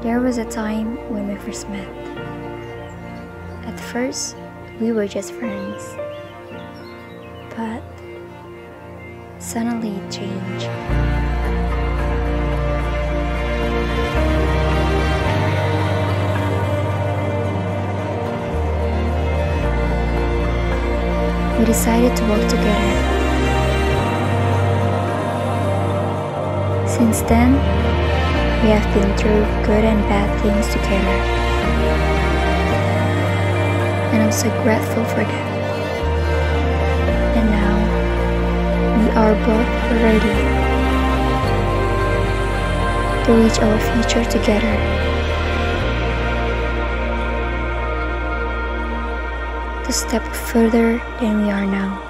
There was a time when we first met. At first, we were just friends. But suddenly it changed. We decided to work together. Since then, we have been through good and bad things together. And I'm so grateful for that. And now, we are both ready to reach our future together. To step further than we are now.